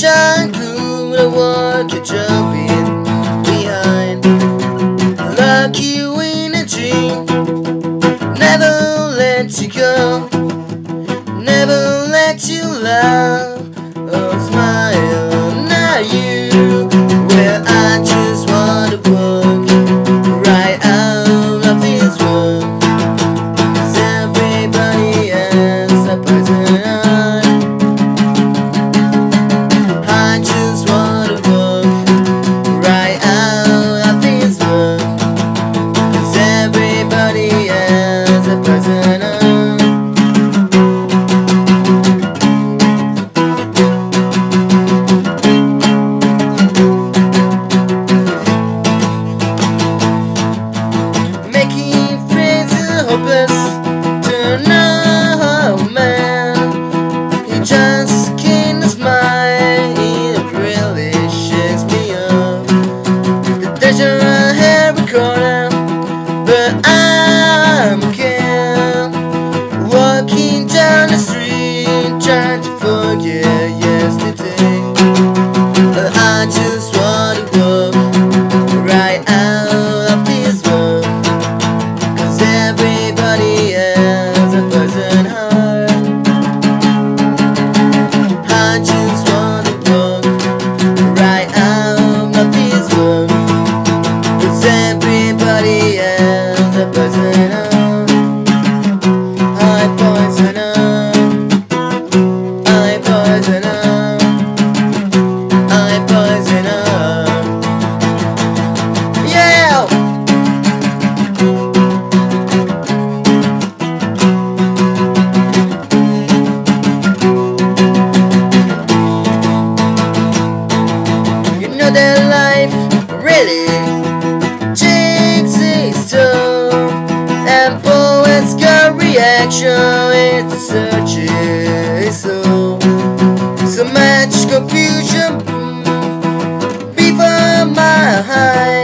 shine through the what you're jumping behind. Like you in a dream, never let you go, never let you love. I poisoner. I poisoner. I poisoner. Yeah. You know that life really reaction is to search it so So much confusion before my eyes